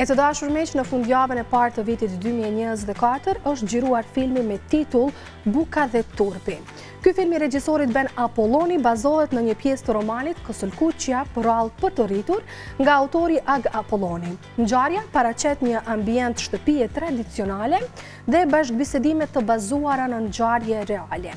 E të dashur miq në fundjavën e parë të vitit 2024 është xhiruar filmi me titull Buka dhe Turpi. Ky film i regjisorit Ben Apolloni bazohet në një pjesë të romanit Kësulëkuqja, përrallë për të rritur nga autori Ag Apolloni. Ngjarja paraqet një ambient shtëpie tradicionale dhe bashkëbisedime të bazuara në ngjarje reale.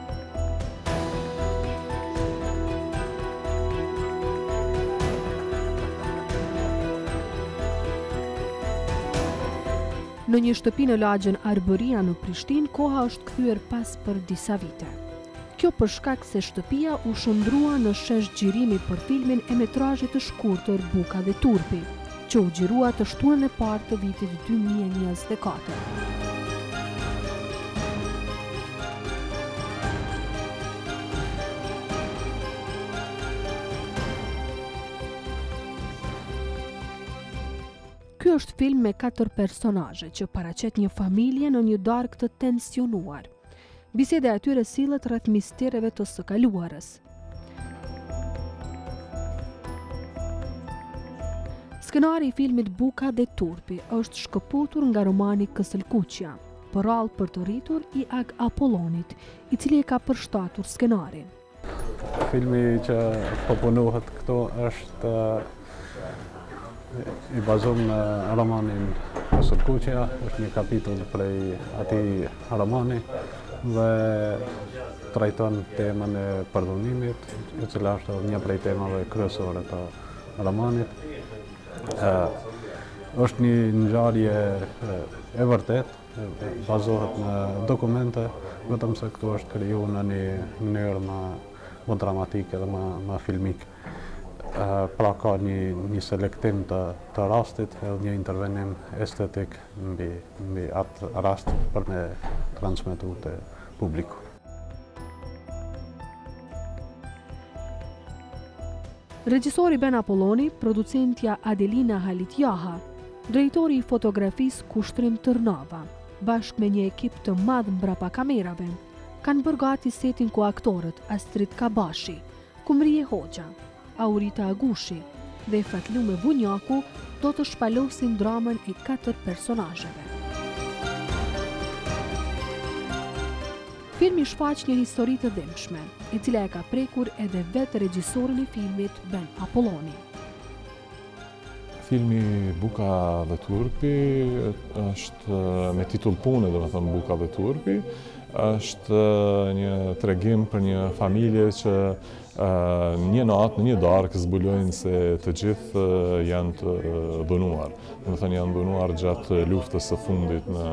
Në një shtëpi në lagjen Arbëria në Prishtinë, koha është kthyer pas për disa vite. Kjo për shkak se shtëpia u shndërrua në shesh xhirimi për filmin e metrazhit të shkurtër Buka dhe Turpi. që u xhirua të shtunën e parë të vitit dy mijë e njëzet e katër. Ky është film me katër personazhe që paraqet një familje në një darkë të tensionuar. Biseda e tyre sillet rreth mistereve të së kaluarës. Skenari i filmit Buka dhe Turpi është shkëputur nga romani Kësulëkuqja, përrallë për të rritur i Ag Apollonit, i cili e ka përshtatur skenarin. Filmi që po punohet këtu është i bazum në romanin Kësulëkuqja, është një kapitull prej atij romani dhe trajton temën e përdhunimit, e cila është një prej temave kryesore të romanit. Ë është një ngjarje e vërtetë bazohet në dokumente, vetëm se këtu është kriju në një mënyrë më, më dramatike dhe më, më filmike. Pra ka një, një selektim të, të rastit edhe një intervenim estetik mbi, mbi atë rast për me transmetu te publiku. Regjisori Ben Apolloni, producentja Adelina Halitjaha, Drejtori i fotografisë Kushtrim Tërnava, bashkë me një ekip të madh mbrapa kamerave, kanë bërë gati setin ku aktorët Astrit Kabashi, Kumrie Hoxha, Aurita Agushi dhe Fatlume Bunjaku do të shpalosin dramën e katër personazheve. Filmi shfaq një histori të dhimbshme, e cila e ka prekur edhe vetë regjisorin e filmit Ben Apolloni. Filmi Buka dhe Turpi është me titull pune, domethënë Buka dhe Turpi, është një tregim për një familje që një natë, një darkë, zbulojnë se të gjithë janë të dhunuar. Domethënë janë dhunuar gjatë luftës së fundit në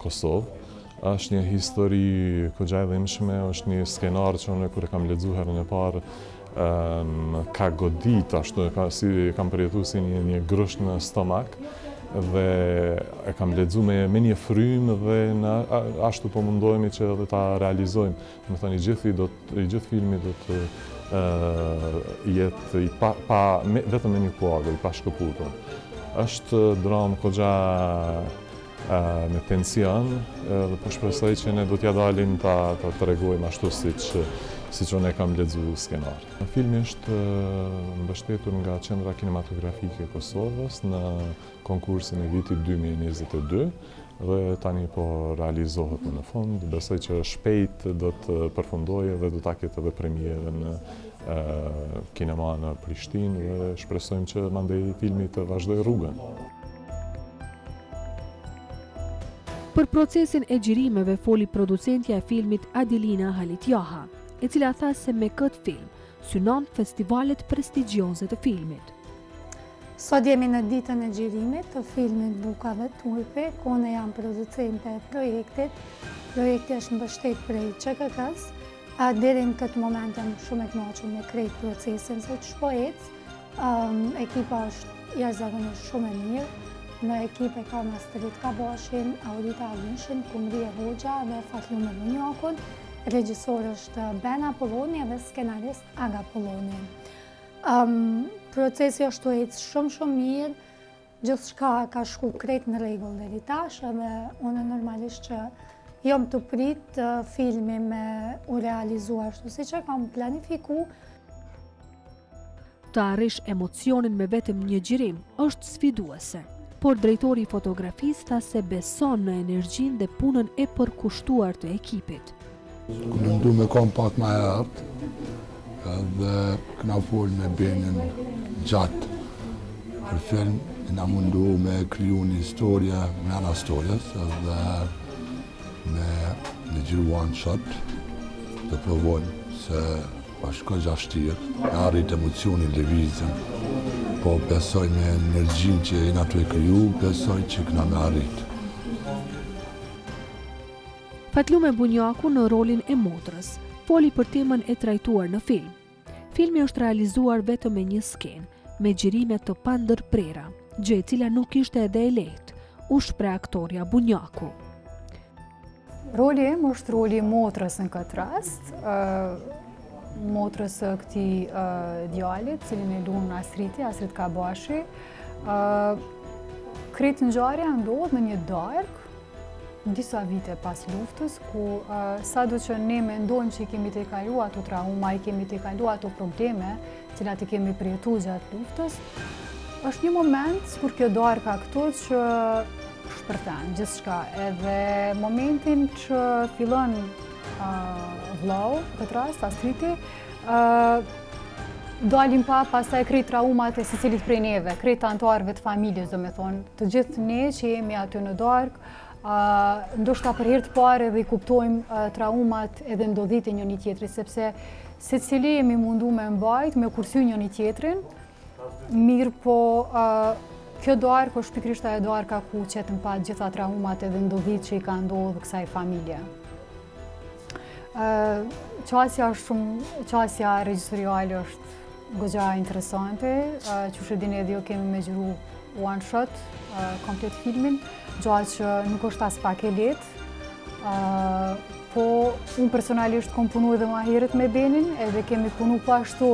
Kosovë. është një histori goxha e dhimshme, është një skenar që unë kur e kam lexu herën e parë, Më ka godit ashtu, si e kam përjetu si një një grusht në stomak dhe e kam lexu me me një frymë dhe në ashtu po mundohemi që edhe ta realizojmë. Domethënë i gjithë do i gjithë filmi do të jetë i pa, pa me, vetëm me një kuadër, i pa shkëputur. Është dramë goxha me tension dhe po shpresoj që ne do t'ja dalim ta ta tregojmë ashtu siç siç unë e kam lexu skenarin. Filmi është mbështetur nga Qendra Kinematografike e Kosovës në konkursin e vitit 2022 dhe tani po realizohet në fund. Besoj që shpejt do të përfundojë dhe do ta ketë edhe premierën në kinema në Prishtinë dhe shpresojmë që mandej filmi të vazhdojë rrugën. Për procesin e xhirimeve foli producentja e filmit Adilina Halitjaha, e cila tha se me këtë film synon festivalet prestigjioze të filmit. Sot jemi në ditën e xhirimit të filmit Buka dhe Turpi, ku unë jam producente e projektit. Projekti është mbështet prej QKK-s, a deri në këtë moment jam shumë e knaqun me krejt procesin se qysh po ec, Ekipa është jashtëzakonisht shumë e mirë. Në ekipë e kam Astrit Kabashin, Aurita Agushin, Kumrije Hoxha dhe Fatlume Bunjakun. Regjisor është Ben Apolloni dhe skenarist Ag Apolloni. Procesi është tu ec shumë shumë mirë, gjithçka ka shku krejt në rregull deri tash edhe unë normalisht që jom tu prit filmi me u realizuar shtu siç e kam planifiku Të arrish emocionin me vetëm një xhirim është sfiduese, por drejtori i fotografisë tha se beson në energjinë dhe punën e përkushtuar të ekipit. Kena mundu me kon pak ma art, dhe kena fol me Benin gjatë për film, kena mundu me kryu një historie me anë t'storjes, dhe me e xhiru one shot, dhe provojmë se bashkë vështirë e arrit emocionin lëvizjen po besoj me energjinë që jena tu e kriju besoj që kena me arrit. Fatlume Bunjaku në rolin e motrës, foli për temën e trajtuar në film. Filmi është realizuar vetëm me një skenë, me xhirime të pandërprera, gjë e cila nuk ishte edhe e lehtë, u shpreh aktorja Bunjaku. Roli im është roli i motrës në këtë rast, motrës së këtij djalit, të cilin e lun Astriti, Astrit Kabashi. Krejt ngjarja ndodh në një darkë, disa vite pas luftës, ku sado që ne mendojmë që i kemi tejkalu ato trauma, i kemi tejkalu ato probleme, cilat i kemi përjetu gjatë luftës, është një moment kur kjo darka këtu që shpërthen gjithçka, edhe momentin që fillon vllau, këtë rast, Astriti, dalin n'pah pastaj krejt traumat e secilit prej neve, krejt anëtarëve të familjes, domethonë, të gjithë ne që jemi aty në darkë, ndoshta për herë të parë edhe i kuptojmë traumat edhe ndodhitë e njoni-tjetrit, sepse Secili jemi mundu me mbajt, me kursy njoni-tjetrin, mirëpo kjo darkë është pikërisht ajo darka ku qet në pah të gjitha traumat edhe ndodhitë që i ka ndodh kësaj familje. Qasja është shumë, qasja regjisoriale është goxha interesante, qysh e din edhe e kemi me xhiru one shot, komplet filmin, gja që nuk është aspak e lehtë, Po, unë personalisht kom punu edhe ma heret me Benin, edhe kemi punu po ashtu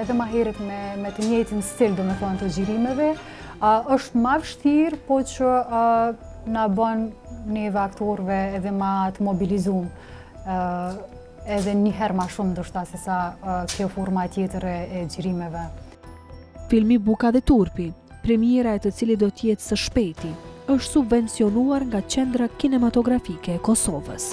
edhe ma heret me të njëjtin stil, domethonë të xhirimeve. është ma vështirë, po që na ban neve aktorëve edhe ma të mobilizum, edhe njëherë ma shumë, ndoshta sesa kjo forma tjetër e xhirimeve. Filmi Buka dhe Turpi. premiera e të cilit do të jetë së shpejti, është subvencionuar nga Qendra Kinematografike e Kosovës.